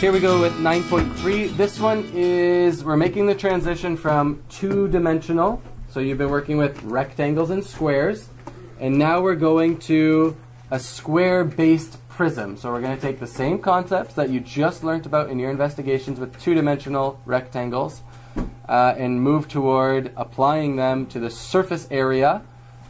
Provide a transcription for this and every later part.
Here we go with 9.3. This one is, we're making the transition from two-dimensional, so you've been working with rectangles and squares, and now we're going to a square-based prism. So we're going to take the same concepts that you just learned about in your investigations with two-dimensional rectangles uh, and move toward applying them to the surface area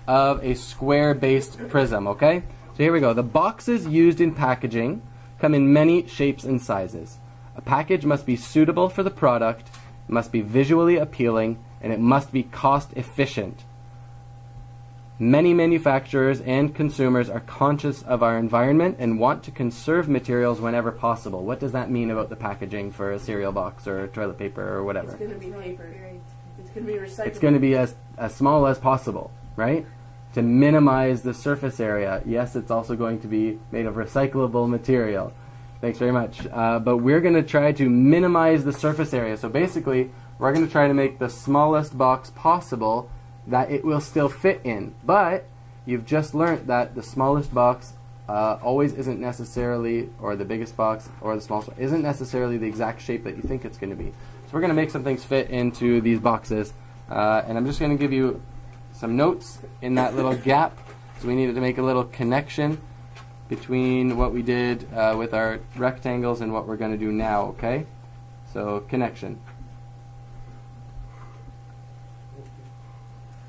of a square-based prism, okay? So here we go. The boxes used in packaging come in many shapes and sizes. A package must be suitable for the product, must be visually appealing, and it must be cost efficient. Many manufacturers and consumers are conscious of our environment and want to conserve materials whenever possible. What does that mean about the packaging for a cereal box or toilet paper or whatever? It's going to be paper. It's going to be recyclable. It's going to be as, as small as possible, right? To minimize the surface area. Yes, it's also going to be made of recyclable material. Thanks very much. Uh, but we're going to try to minimize the surface area. So basically, we're going to try to make the smallest box possible that it will still fit in. But you've just learned that the smallest box uh, always isn't necessarily, or the biggest box, or the smallest box, isn't necessarily the exact shape that you think it's going to be. So we're going to make some things fit into these boxes. Uh, and I'm just going to give you some notes in that little gap. So we needed to make a little connection between what we did uh, with our rectangles and what we're going to do now, okay? So connection.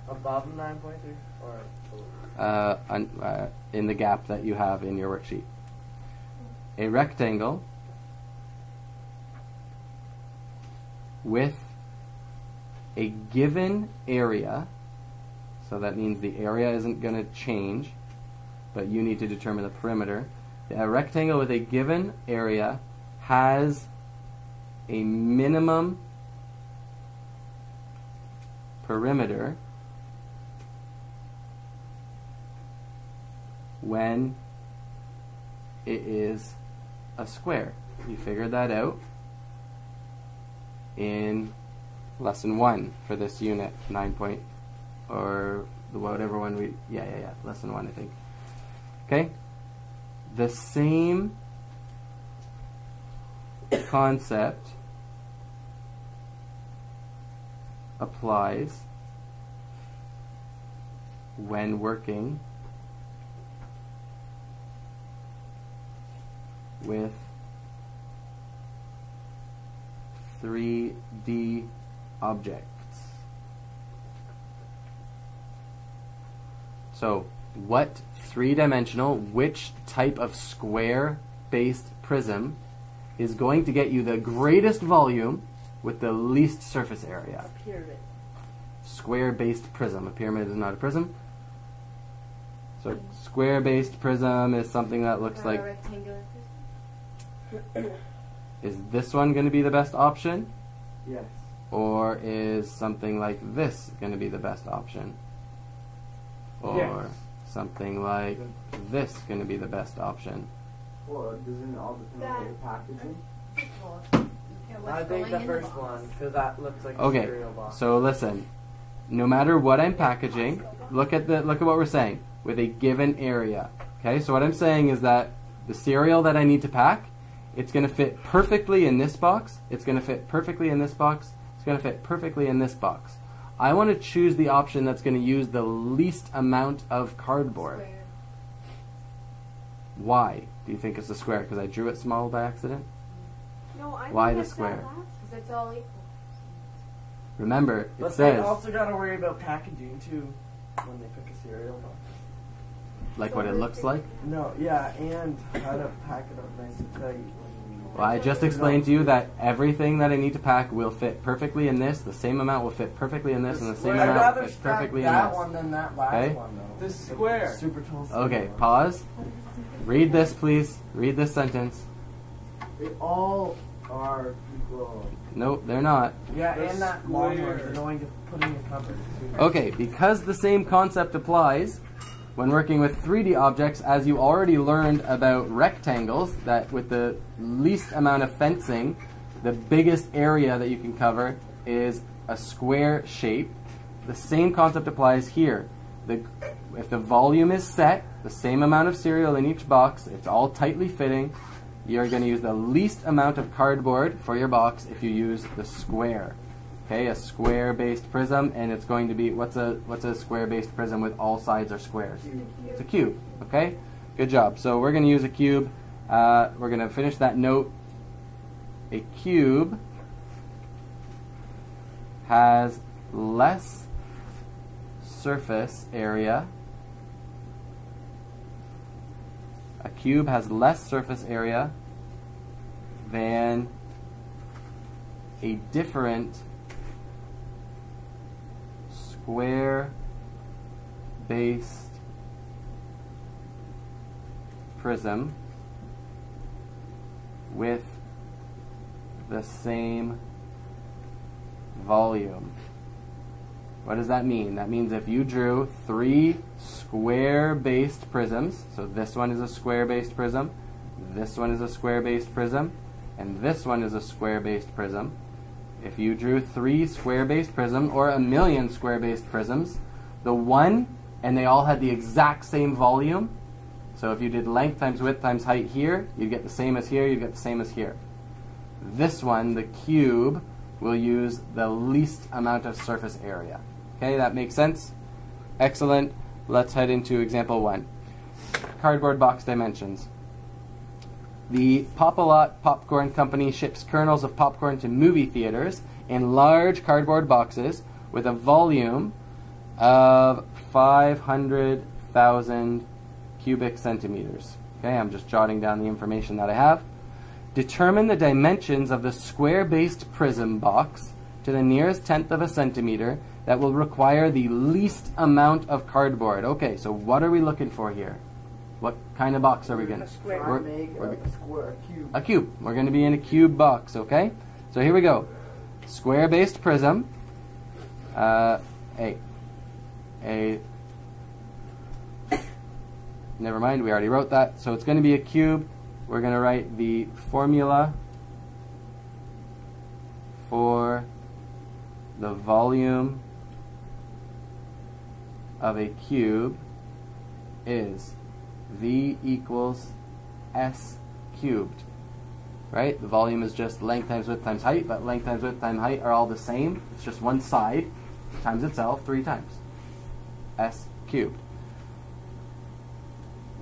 Above 9.3 or uh, uh, in the gap that you have in your worksheet. A rectangle with a given area, so that means the area isn't going to change, but you need to determine the perimeter. A rectangle with a given area has a minimum perimeter when it is a square. You figured that out in lesson one for this unit, nine point, or the whatever one we, yeah, yeah, yeah, lesson one, I think. Okay? The same concept applies when working with 3D objects. So, what three-dimensional, which type of square-based prism is going to get you the greatest volume with the least surface area? A pyramid. Square-based prism. A pyramid is not a prism. So, mm-hmm. square-based prism is something that looks Or a like rectangular prism? Is this one going to be the best option? yes. Or is something like this going to be the best option? Or Yes. something like this going to be the best option? Well, uh, doesn't it all depend on the packaging? I think the first one because that looks like a Okay, cereal box. so listen. No matter what I'm packaging, look at the look at what we're saying with a given area. Okay, so what I'm saying is that the cereal that I need to pack, it's going to fit perfectly in this box. It's going to fit perfectly in this box. It's going to fit perfectly in this box. I want to choose the option that's going to use the least amount of cardboard. Square. Why do you think it's a square? Because I drew it small by accident. No, I Why think the square? that last, 'cause it's all equal. Remember, it But they says also gotta worry about packaging too when they pick a cereal box. like what it looks like. No, yeah, and how to pack it up nice and tight. Well, I just explained to you that everything that I need to pack will fit perfectly in this. The same amount will fit perfectly in this, and the same I'd amount rather will fit perfectly in that this. one than that last Okay. one though. The square. Super tall. Okay, cereal pause. Read this, please. Read this sentence. They all are equal. Nope, they're not. Yeah, The and that long one. square. They're to put in your cupboard. Okay, because the same concept applies when working with 3D objects, as you already learned about rectangles, that with the least amount of fencing, the biggest area that you can cover is a square shape. The same concept applies here. The, if the volume is set, the same amount of cereal in each box, it's all tightly fitting, you're going to use the least amount of cardboard for your box if you use the square. Okay, a square-based prism, and it's going to be what's a what's a square-based prism with all sides are squares? It's a cube. Okay, good job. So we're going to use a cube. Uh, we're going to finish that note. A cube has less surface area. A cube has less surface area than a different square based prism with the same volume. What does that mean? That means if you drew three square-based prisms, so this one is a square-based prism, this one is a square-based prism, and this one is a square-based prism. If you drew three square-based prisms or a million square-based prisms, the one, and they all had the exact same volume, so if you did length times width times height here, you'd get the same as here, you'd get the same as here. This one, the cube, will use the least amount of surface area. Okay, that makes sense? Excellent. Let's head into example one. Cardboard box dimensions. The Pop-A-Lot Popcorn Company ships kernels of popcorn to movie theaters in large cardboard boxes with a volume of 500,000 cubic centimeters. Okay, I'm just jotting down the information that I have. Determine the dimensions of the square-based prism box to the nearest tenth of a centimeter that will require the least amount of cardboard. Okay, so what are we looking for here? What kind of box are we going to? Try We're- we're- a square, a cube. a cube. We're going to be in a cube box, okay? So here we go. Square-based prism. Uh, a. A. Never mind, we already wrote that. So it's going to be a cube. We're going to write the formula for the volume of a cube is V equals S cubed. Right? The volume is just length times width times height, but length times width times height are all the same. It's just one side times itself three times. S cubed.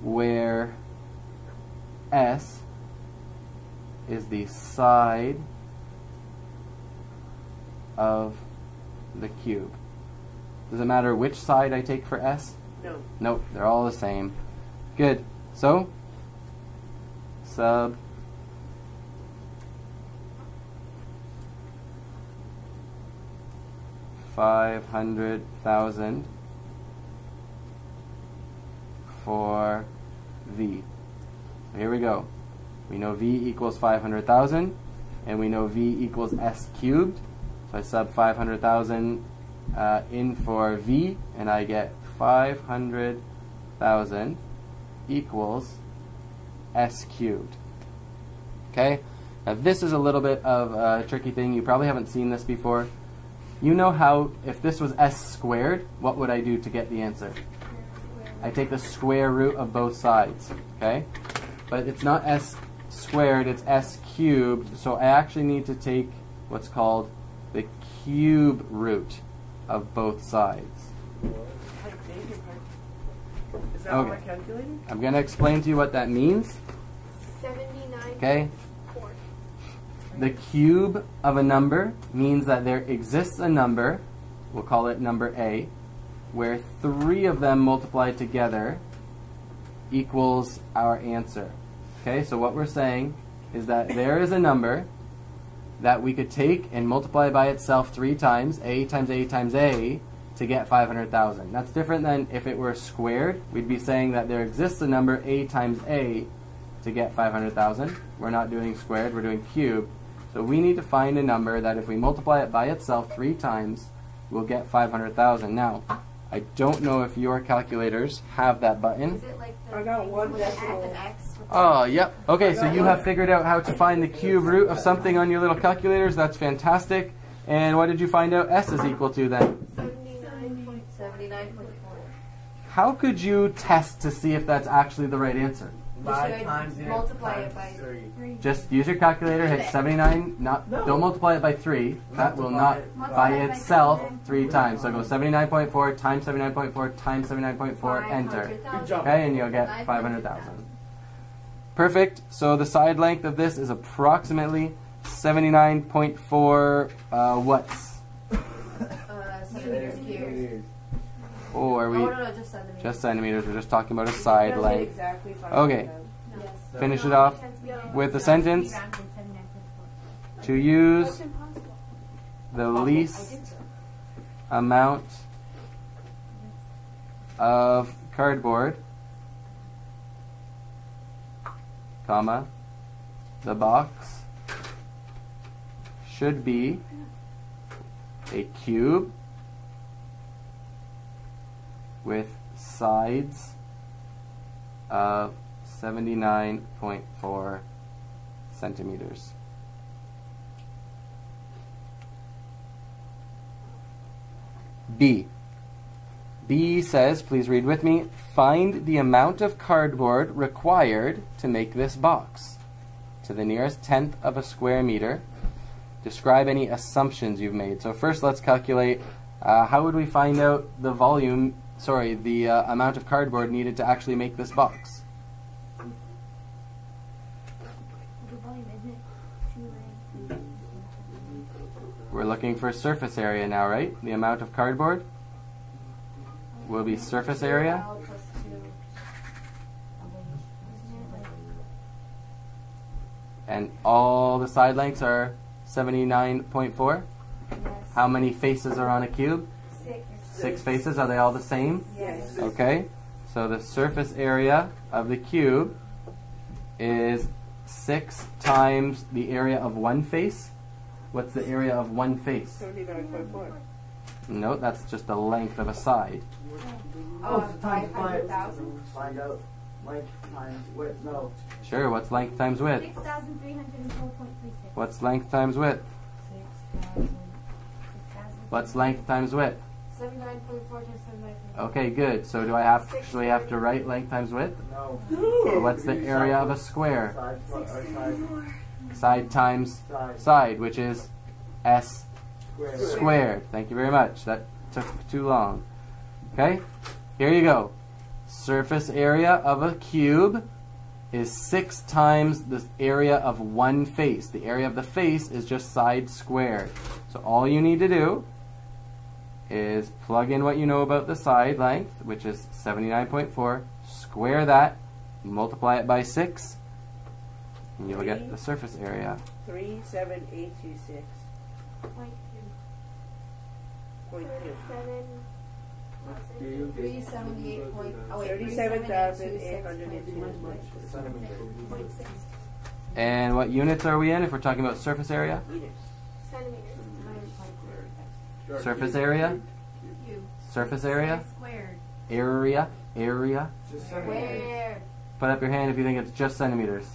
Where S is the side of the cube. Does it matter which side I take for S? No. Nope, they're all the same. Good. So, sub five hundred thousand for V. So here we go. We know V equals 500,000, and we know V equals S cubed. So I sub 500,000 uh, in for V, and I get 500,000 equals S cubed. Okay? Now this is a little bit of a tricky thing. You probably haven't seen this before. You know how, if this was S squared, what would I do to get the answer? I take the square root of both sides, okay? But it's not s squared, it's s cubed, so I actually need to take what's called the cube root of both sides. Is that Okay. what I'm calculating? I'm going to explain to you what that means, 79. okay? Four. The cube of a number means that there exists a number, we'll call it number A, where three of them multiplied together equals our answer. Okay, so what we're saying is that there is a number that we could take and multiply by itself three times, A times A times A, to get 500,000. That's different than if it were squared. We'd be saying that there exists a number A times A to get 500,000. We're not doing squared, we're doing cubed. So we need to find a number that if we multiply it by itself three times, we'll get 500,000. Now, I don't know if your calculators have that button. Is it like the I got thing one with the decimal. X? Oh, yep. Okay, so you have figured out how to find the cube root of something on your little calculators. That's fantastic. And what did you find out S is equal to then? 79.4. How could you test to see if that's actually the right answer? Five times it multiply it by three. three. Just use your calculator, hit 79, not, No. don't multiply it by 3. That will not, Multiply by by itself, seven. 3 times. So go 79.4 times 79.4 times 79.4, enter. 500,000. Good job. Okay, and you'll get 500,000. Perfect. So the side length of this is approximately 79.4 uh, watts. Oh, are Oh, we no, no, just centimeters. just centimeters? We're just talking about a side That's length. Exactly Okay. Yes. Finish it off because we don't- with a sentence. three rounds and 79.4. To use the least amount of cardboard, comma, the box should be a cube with sides of 79.4 centimeters. B. B says, please read with me, find the amount of cardboard required to make this box. To the nearest tenth of a square meter. Describe any assumptions you've made. So first let's calculate uh, how would we find out the volume, sorry, the uh, amount of cardboard needed to actually make this box. The volume isn't it two lengths? We're looking for surface area now, right? The amount of cardboard will be surface area. L plus two. Isn't it like And all the side lengths are 79.4. Yes. How many faces are on a cube? Six. Six faces. Are they all the same? Yes. Okay. So the surface area of the cube is 6 times the area of one face. What's the area of one face? Seventy-nine point four. No, that's just the length of a side. Oh, so times five hundred thousand. Find out length times width. No. Sure, what's length times width? 6,312.36. What's length times width? Six thousand. 6,000. What's length times width? Seventy-nine point four times seventy-nine point four. Okay, good. So do I have do we have to write length times width? No. What's the area of a square? Side, side, Side times side, side, which is s square. squared. Thank you very much. That took too long. Okay? Here you go. Surface area of a cube is 6 times the area of one face. The area of the face is just side squared. So all you need to do is plug in what you know about the side length, which is 79.4, square that, multiply it by 6, and you'll get the surface area. Three seven eight two six Point two. point two. Seven. Three seventy-eight point, oh wait, three Thirty-seven thousand eight seventy-eight hundred and two Centimeters. Point. And what units are we in if we're talking about surface area? meters. Centimeters. Surface area? Surface area? Squared. Area? Area? Just Put up your hand if you think it's just centimeters.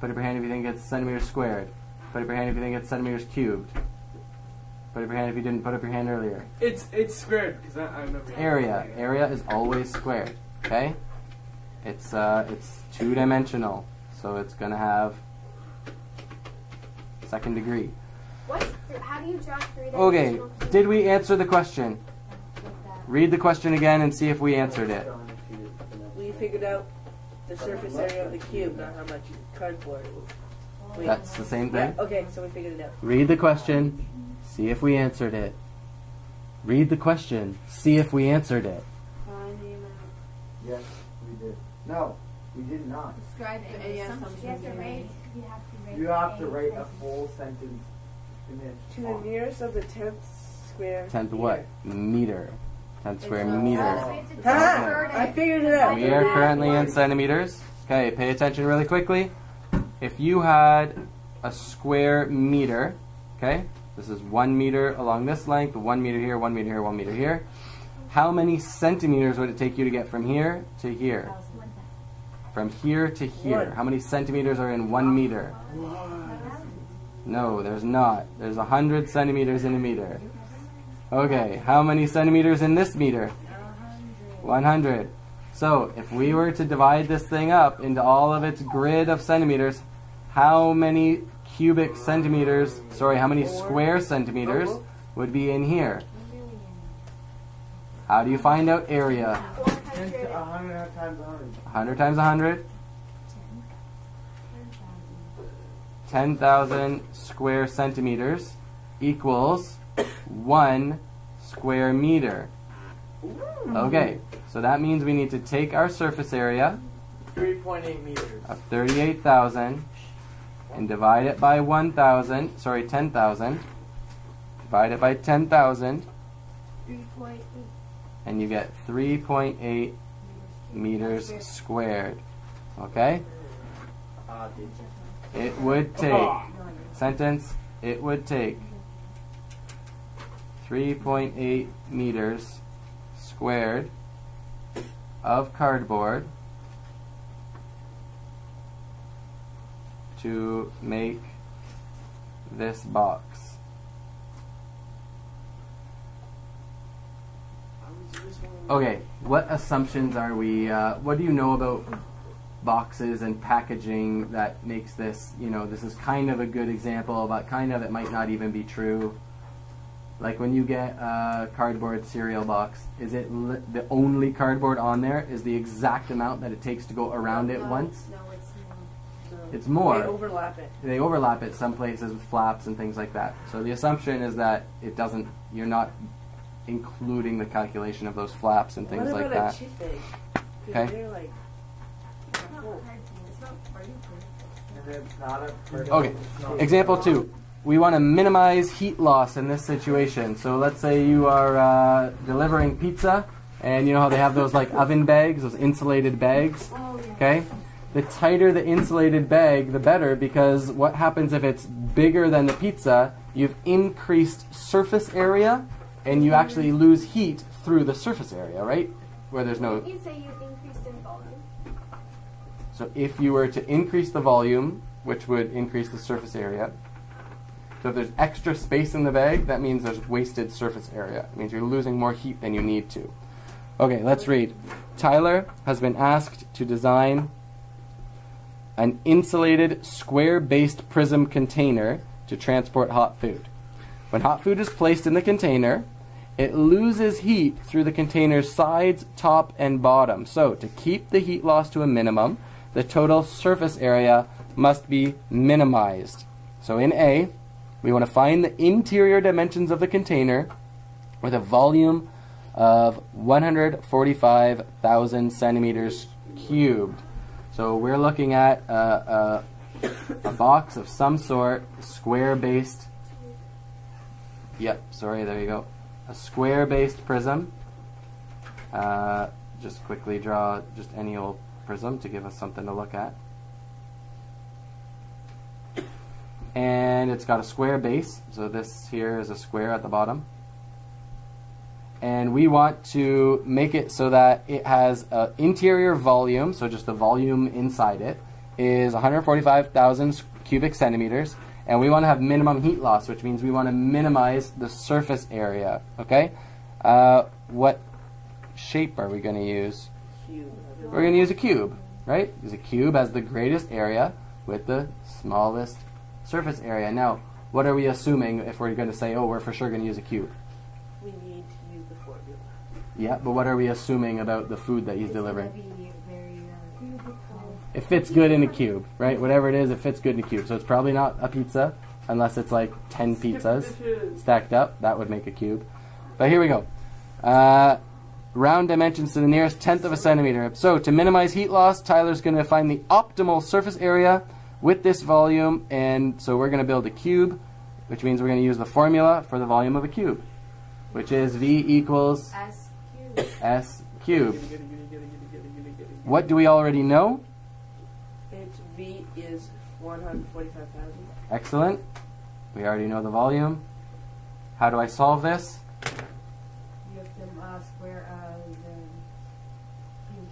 Put up your hand if you think it's centimeters squared. Put up your hand if you think it's centimeters cubed. Put up your hand if you didn't put up your hand earlier. It's it's squared because I, I remember. Area. Area is always squared. Okay? It's uh it's two dimensional. So it's gonna have second degree. Okay, dimensional cube? did we answer the question? Read the question again and see if we answered it. We figured out the surface area of the cube, not how much cardboard. Wait. That's the same Yeah, thing. okay, so we figured it out. Read the question, see if we answered it. Read the question, see if we answered it. Find the amount. Yes, we did. No, we did not. Describe Yeah, any assumptions. assumptions You have to you write. made. You have to write. You have to a write a full sentence. Finish. To the nearest of the tenth square. Tenth what? Meter. Tenth square It's meter. So we have to Ha! convert I figured it out. We are currently in centimeters. Okay, pay attention really quickly. If you had a square meter, okay, this is one meter along this length, one meter here, one meter here, one meter here. How many centimeters would it take you to get from here to here? From here to here. How many centimeters are in one meter? No, there's not. There's a hundred centimeters in a meter. Okay, how many centimeters in this meter? 100. So if we were to divide this thing up into all of its grid of centimeters, how many cubic centimeters, sorry, how many square centimeters would be in here? How do you find out area? Ten to a hundred times a hundred. 100 times 100? 10,000 square centimeters equals 1 square meter. Okay, so that means we need to take our surface area 3.8 meters. of 38,000 and divide it by 1,000, sorry, 10,000. Divide it by 10,000 Three point eight. and you get 3.8 meters squared. Okay? Ah, It would take, sentence, it would take 3.8 meters squared of cardboard to make this box. Okay, what assumptions are we, uh, what do you know about boxes and packaging that makes this, you know, this is kind of a good example, but kind of it might not even be true. Like when you get a cardboard cereal box, is it li- the only cardboard on there is the exact amount that it takes to go around it No, once? No, it's. So It's more. They overlap it. They overlap it some places with flaps and things like that. So the assumption is that it doesn't, you're not including the calculation of those flaps and things what like that. a chip bag? 'Cause Okay. Okay, Example two. We want to minimize heat loss in this situation. So let's say you are uh, delivering pizza, and you know how they have those like oven bags, those insulated bags. Okay, the tighter the insulated bag, the better, because what happens if it's bigger than the pizza? You've increased surface area, and you actually lose heat through the surface area, right? Where there's no So if you were to increase the volume, which would increase the surface area, so if there's extra space in the bag, that means there's wasted surface area. It means you're losing more heat than you need to. Okay, let's read. Tyler has been asked to design an insulated square-based prism container to transport hot food. When hot food is placed in the container, it loses heat through the container's sides, top, and bottom. So, to keep the heat loss to a minimum, the total surface area must be minimized. So, in A, we want to find the interior dimensions of the container with a volume of 145,000 centimeters cubed. So, we're looking at a, a, a box of some sort, square based. Yep, sorry, there you go a square based prism. Uh, just quickly draw just any old prism to give us something to look at. And it's got a square base, so this here is a square at the bottom. And we want to make it so that it has an interior volume, so just the volume inside it, is 145,000 cubic centimeters and we want to have minimum heat loss, which means we want to minimize the surface area. Okay, uh, what shape are we going to use? Cube. We're going to use a cube, right? Because a cube has the greatest area with the smallest surface area. Now, what are we assuming if we're going to say, oh, we're for sure going to use a cube? We need to use the formula. Yeah, but what are we assuming about the food that he's It's delivering? very, uh, It fits good in a cube, right? Whatever it is, it fits good in a cube. So it's probably not a pizza unless it's like 10 pizzas stacked up. That would make a cube. But here we go. Uh, round dimensions to the nearest tenth of a centimeter. So to minimize heat loss, Tyler's going to find the optimal surface area with this volume. And so we're going to build a cube, which means we're going to use the formula for the volume of a cube, which is V equals S cubed. S cubed. What do we already know? Its V is 145,000. Excellent. We already know the volume. How do I solve this? You have to uh, square uh, the cube.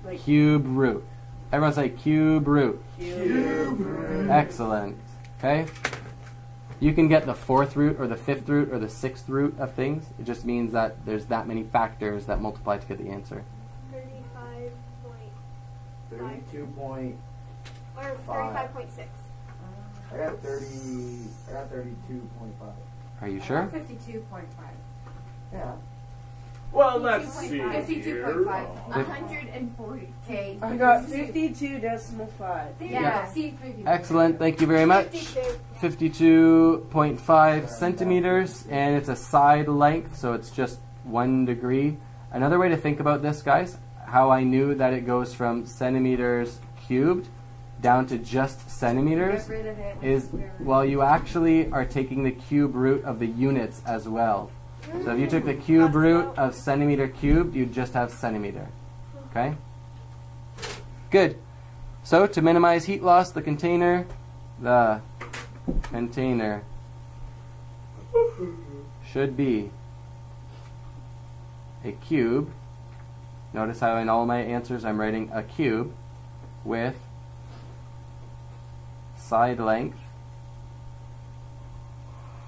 square. Cube root. Everyone say cube root. cube. Excellent. Okay? You can get the fourth root or the fifth root or the sixth root of things. It just means that there's that many factors that multiply to get the answer. thirty-two point. Or Five. 35.6. I got thirty. I got thirty-two point five. Are you sure? Fifty-two point five. Yeah. Well, let's 52.5. see. 52.5. here. 140. Okay. I got fifty-two decimal five. Yeah. See. Excellent. Thank you very much. 52.5 centimeters, and it's a side length, so it's just one degree. Another way to think about this, guys, how I knew that it goes from centimeters cubed down to just centimeters is, rid of it. is well, you actually are taking the cube root of the units as well. So if you took the cube root of centimeter cubed, you'd just have centimeter. Okay? Good. So to minimize heat loss, the container, the container should be a cube. Notice how in all my answers I'm writing a cube with side length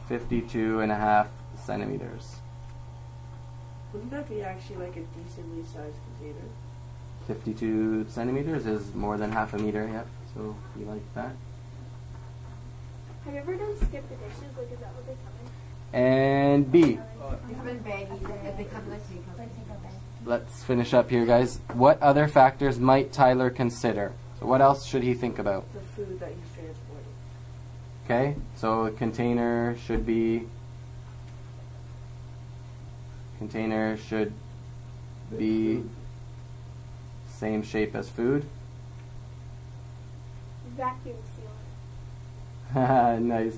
52 and a half centimeters. Wouldn't that be actually like a decently sized container? 52 centimeters is more than half a meter, yep. So you like that. Have you ever done skip the dishes? Like, is that what they come in? And B. They come in baggies. and They come like three Let's take a bed. Let's finish up here, guys. What other factors might Tyler consider? So what else should he think about? The food that he's transporting. Okay, so a container should be container should be same shape as food. Vacuum sealer. nice.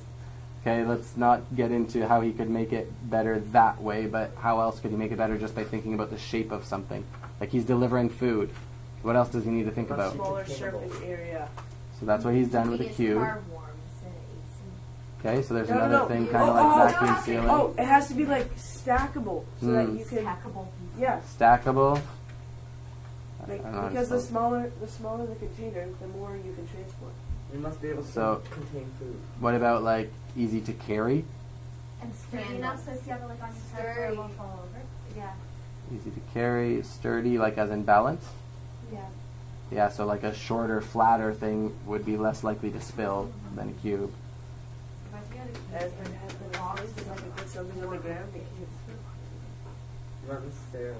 Okay, let's not get into how he could make it better that way, but how else could he make it better just by thinking about the shape of something? Like he's delivering food. What else does he need to think A about? smaller surface area. So that's what he's done with the His cube. Okay, so there's No, no, another no. thing kind of Oh, like oh, vacuum sealing. Oh, it has to be like stackable so that Mm. you can. Stackable. Yeah, Stackable. Like, don't know how to because the smaller the smaller the container, the more you can transport. You must be able to So- contain food. What about like easy to carry? And sturdy enough so if you have it like on your Sturdy. surfboard, it won't fall over. Yeah. Easy to carry, sturdy, like as in balance. Yeah. Yeah, so like a shorter, flatter thing would be less likely to spill than a cube. But you gotta keep As it it has been box, always, like you put something on the ground, it can Not necessarily.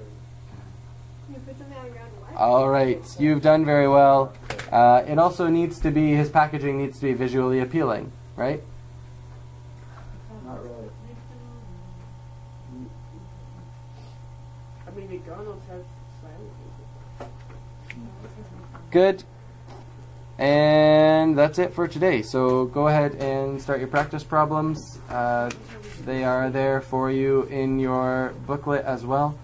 You put something on the ground, what? All right, you've done very well. Uh, it also needs to be his packaging needs to be visually appealing, right? Not really. I mean, McDonald's has Good. And that's it for today. So go ahead and start your practice problems. Uh, they are there for you in your booklet as well.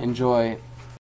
Enjoy.